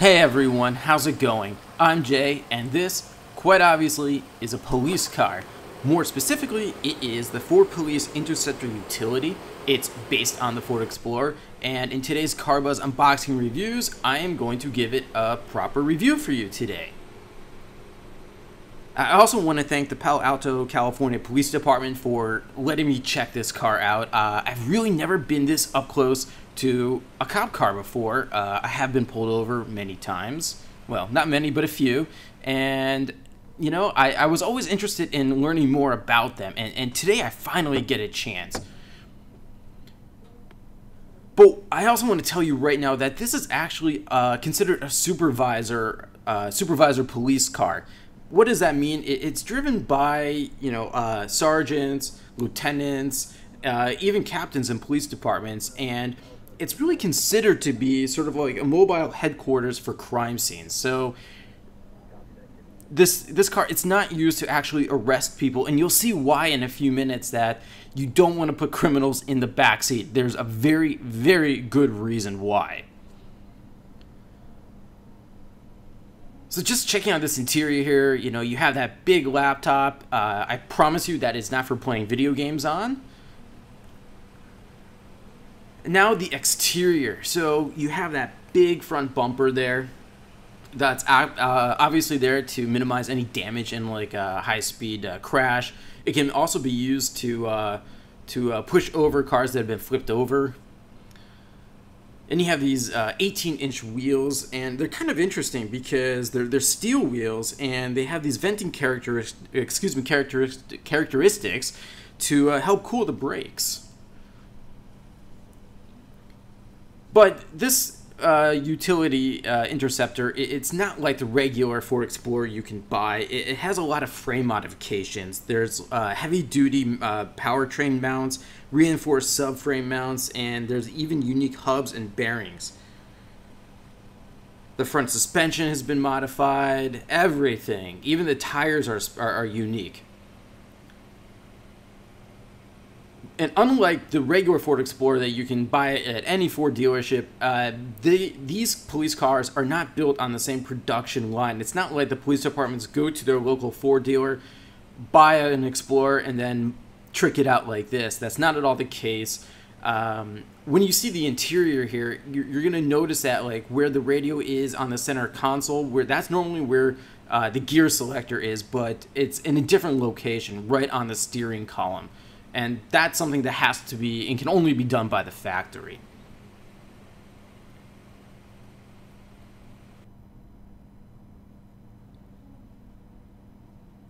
Hey everyone, how's it going? I'm Jay, and this, quite obviously, is a police car. More specifically, it is the Ford Police Interceptor Utility. It's based on the Ford Explorer, and in today's CarBuzz unboxing reviews, I am going to give it a proper review for you today. I also want to thank the Palo Alto, California Police Department for letting me check this car out. Uh, I've really never been this up close to a cop car before. Uh, I have been pulled over many times. Well, not many, but a few. And, you know, I, I was always interested in learning more about them. And, and today I finally get a chance. But I also want to tell you right now that this is actually uh, considered a supervisor uh, supervisor police car what does that mean? It, it's driven by you know uh, sergeants, lieutenants, uh, even captains in police departments, and it's really considered to be sort of like a mobile headquarters for crime scenes. So this this car it's not used to actually arrest people, and you'll see why in a few minutes that you don't want to put criminals in the back seat. There's a very very good reason why. So just checking out this interior here, you know, you have that big laptop. Uh, I promise you that is not for playing video games on. Now the exterior. So you have that big front bumper there. That's uh, obviously there to minimize any damage in like a high-speed uh, crash. It can also be used to uh, to uh, push over cars that have been flipped over and you have these 18 uh, inch wheels, and they're kind of interesting because they're, they're steel wheels and they have these venting characteristics, excuse me, characteristic, characteristics to uh, help cool the brakes. But this uh, utility uh, interceptor, it's not like the regular Ford Explorer you can buy. It, has a lot of frame modifications. There's uh, heavy duty uh, powertrain mounts, reinforced subframe mounts, and there's even unique hubs and bearings. The front suspension has been modified, everything. Even the tires are, are, are unique. And unlike the regular Ford Explorer that you can buy at any Ford dealership, uh, they, these police cars are not built on the same production line. It's not like the police departments go to their local Ford dealer, buy an Explorer, and then trick it out like this. That's not at all the case. Um, when you see the interior here, you're, you're going to notice that like where the radio is on the center console, where that's normally where uh, the gear selector is, but it's in a different location, right on the steering column and that's something that has to be and can only be done by the factory.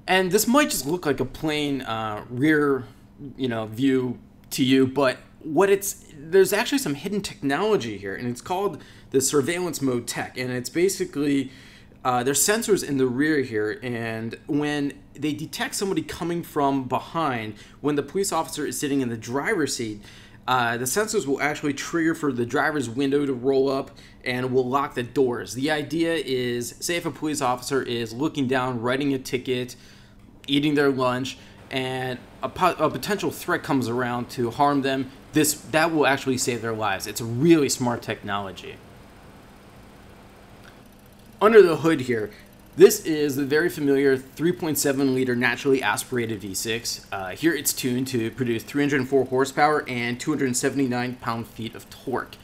And this might just look like a plain uh, rear, you know, view to you, but what it's there's actually some hidden technology here, and it's called the surveillance mode tech, and it's basically uh, there's sensors in the rear here, and when they detect somebody coming from behind, when the police officer is sitting in the driver's seat, uh, the sensors will actually trigger for the driver's window to roll up and will lock the doors. The idea is, say if a police officer is looking down, writing a ticket, eating their lunch, and a, a potential threat comes around to harm them, this that will actually save their lives. It's really smart technology under the hood here, this is the very familiar 3.7 liter naturally aspirated V6. Uh, here it's tuned to produce 304 horsepower and 279 pound feet of torque.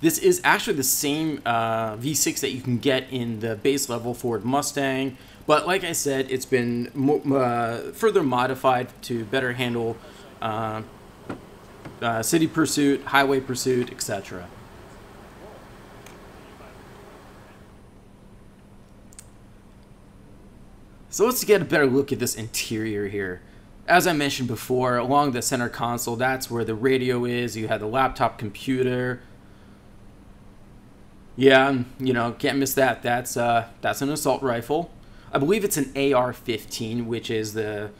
This is actually the same uh, V6 that you can get in the base level Ford Mustang, but like I said, it's been mo uh, further modified to better handle uh, uh, city pursuit, highway pursuit, etc. So let's get a better look at this interior here. As I mentioned before, along the center console, that's where the radio is. You have the laptop computer. Yeah, you know, can't miss that. That's uh, that's an assault rifle. I believe it's an AR-15, which is the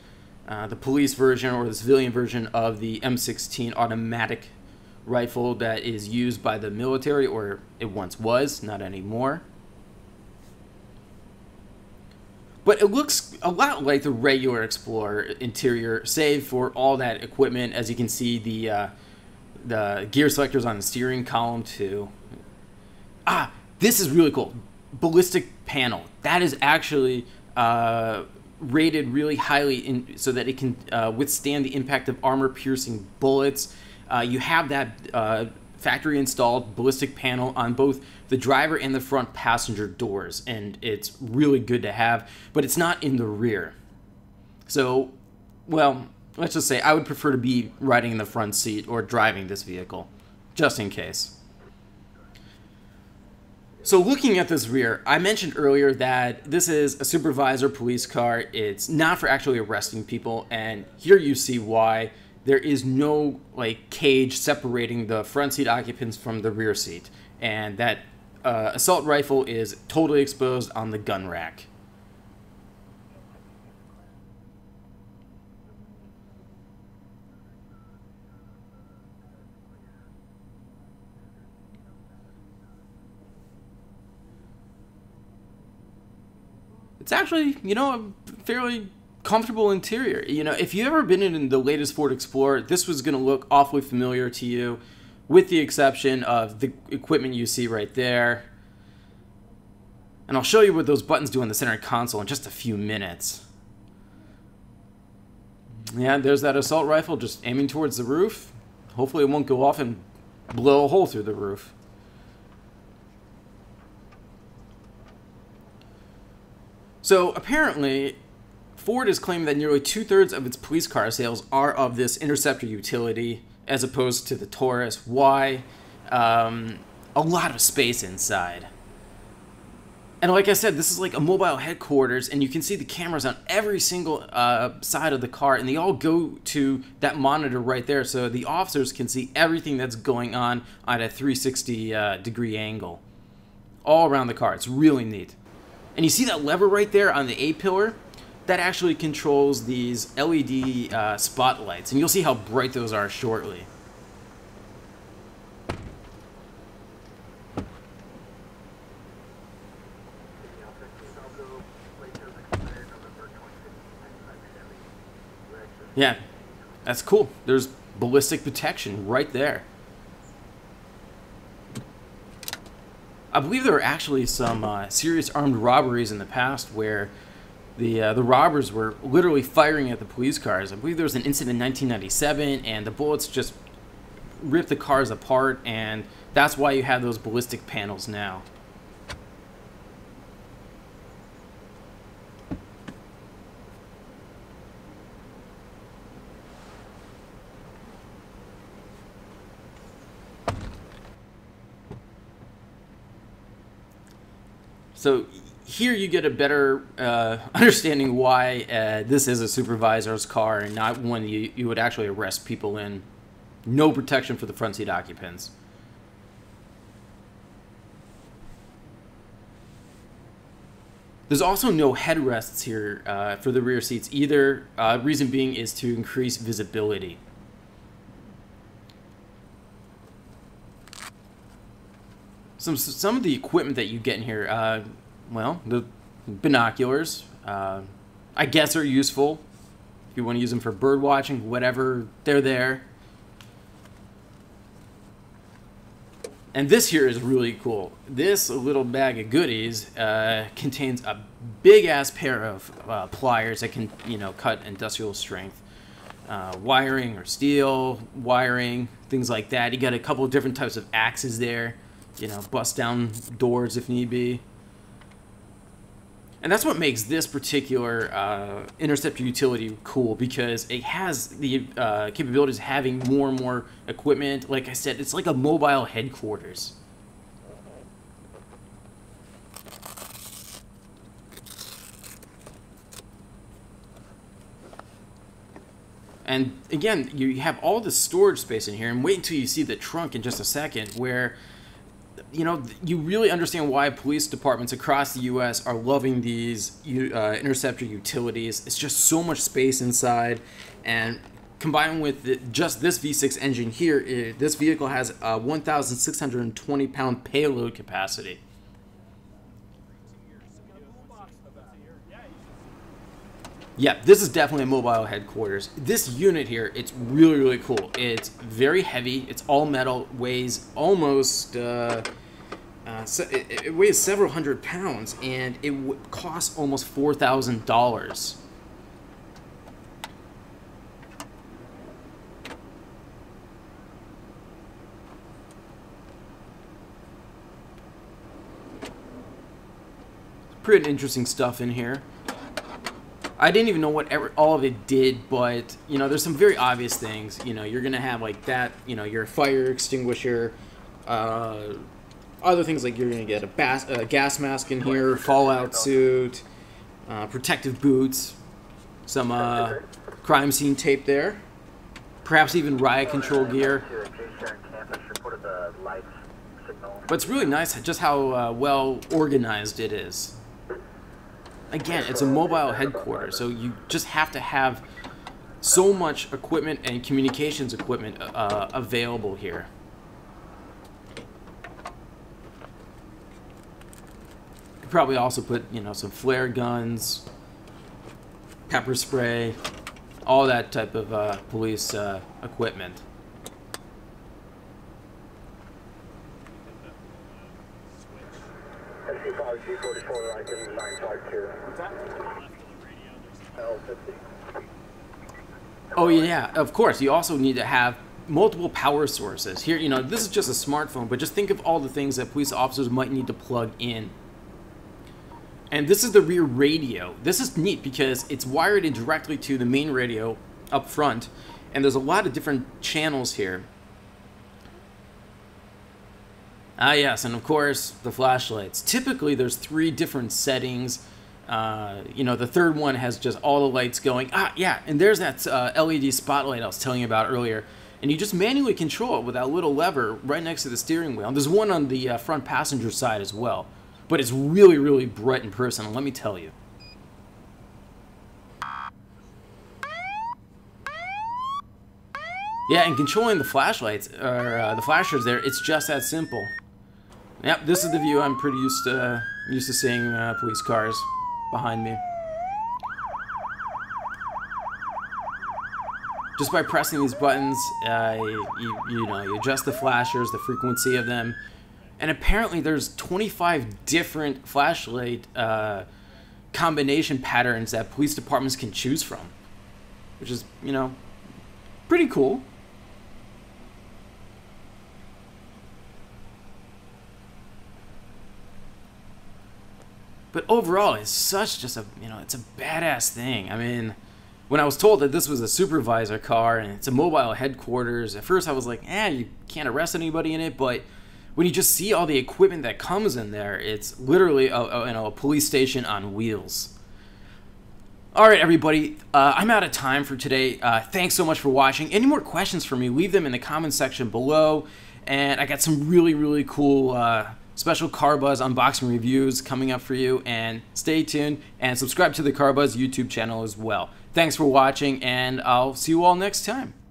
uh, the police version or the civilian version of the M16 automatic rifle that is used by the military, or it once was, not anymore. But it looks a lot like the regular Explorer interior, save for all that equipment. As you can see, the uh, the gear selectors on the steering column too. Ah, this is really cool. ballistic panel. That is actually uh, rated really highly in, so that it can uh, withstand the impact of armor-piercing bullets. Uh, you have that uh, factory installed ballistic panel on both the driver and the front passenger doors, and it's really good to have, but it's not in the rear. So, well, let's just say I would prefer to be riding in the front seat or driving this vehicle, just in case. So looking at this rear, I mentioned earlier that this is a supervisor police car. It's not for actually arresting people, and here you see why there is no like cage separating the front seat occupants from the rear seat, and that uh, assault rifle is totally exposed on the gun rack. It's actually, you know, a fairly comfortable interior. You know, if you've ever been in the latest Ford Explorer, this was going to look awfully familiar to you, with the exception of the equipment you see right there. And I'll show you what those buttons do on the center console in just a few minutes. Yeah, there's that assault rifle just aiming towards the roof. Hopefully it won't go off and blow a hole through the roof. So apparently, Ford is claiming that nearly two thirds of its police car sales are of this Interceptor utility as opposed to the Taurus. Why? Um, a lot of space inside. And like I said, this is like a mobile headquarters, and you can see the cameras on every single uh, side of the car, and they all go to that monitor right there, so the officers can see everything that's going on at a 360 uh, degree angle, all around the car. It's really neat. And you see that lever right there on the A pillar? That actually controls these LED uh, spotlights, and you'll see how bright those are shortly. Yeah, that's cool. There's ballistic protection right there. I believe there were actually some uh, serious armed robberies in the past where the uh, the robbers were literally firing at the police cars. I believe there was an incident in 1997, and the bullets just ripped the cars apart, and that's why you have those ballistic panels now. So here you get a better uh, understanding why uh, this is a supervisor's car and not one you, you would actually arrest people in. No protection for the front seat occupants. There's also no headrests here uh, for the rear seats either. Uh, reason being is to increase visibility. Some some of the equipment that you get in here. Well, the binoculars, uh, I guess, are useful. If you want to use them for bird watching, whatever, they're there. And this here is really cool. This little bag of goodies uh, contains a big ass pair of uh, pliers that can, you know, cut industrial strength uh, wiring or steel wiring, things like that. You got a couple of different types of axes there, you know, bust down doors if need be. And that's what makes this particular uh, interceptor utility cool because it has the uh, capabilities of having more and more equipment. Like I said, it's like a mobile headquarters. And again, you have all the storage space in here, and wait until you see the trunk in just a second, where you know, you really understand why police departments across the U.S. are loving these uh, interceptor utilities. It's just so much space inside, and combined with the, just this V6 engine here, it, this vehicle has a 1,620 pound payload capacity. Yeah, this is definitely a mobile headquarters. This unit here, it's really, really cool. It's very heavy. It's all metal, weighs almost, uh, Uh, so it, it, weighs several hundred pounds, and it w- costs almost four thousand dollars. Pretty interesting stuff in here. I didn't even know what ever, all of it did, but you know, there's some very obvious things. You know, you're gonna have like that. You know, your fire extinguisher. Uh, other things like you're gonna get a, bas- a gas mask in here, fallout suit, uh, protective boots, some uh, crime scene tape there, perhaps even riot control gear. But it's really nice just how uh, well organized it is again, it's a mobile headquarters, so you just have to have so much equipment and communications equipment uh, available here. Probably also put, you know, some flare guns, pepper spray, all that type of uh, police uh, equipment. Oh yeah, of course. You also need to have multiple power sources. Here, you know, this is just a smartphone, but just think of all the things that police officers might need to plug in. And this is the rear radio. This is neat because it's wired in directly to the main radio up front, and there's a lot of different channels here. Ah, yes, and of course, the flashlights. Typically, there's three different settings. Uh, you know, the third one has just all the lights going. Ah, yeah, and there's that uh, LED spotlight I was telling you about earlier. And you just manually control it with that little lever right next to the steering wheel. And there's one on the uh, front passenger side as well. But it's really, really bright and personal, let me tell you. Yeah, and controlling the flashlights, or uh, the flashers there, it's just that simple. Yep, this is the view I'm pretty used to used to seeing uh, police cars behind me. Just by pressing these buttons, uh, you, you know, you adjust the flashers, the frequency of them, and apparently there's 25 different flashlight uh, combination patterns that police departments can choose from, which is, you know, pretty cool. But overall, it's such just a you know it's a badass thing. I mean, when I was told that this was a supervisor car and it's a mobile headquarters, at first I was like, eh, you can't arrest anybody in it. But when you just see all the equipment that comes in there, it's literally a, a you know a police station on wheels. All right, everybody, uh, I'm out of time for today. Uh, thanks so much for watching. Any more questions for me, leave them in the comment section below. And I got some really, really cool uh, special Carbuzz unboxing reviews coming up for you. And stay tuned and subscribe to the Carbuzz YouTube channel as well. Thanks for watching, and I'll see you all next time.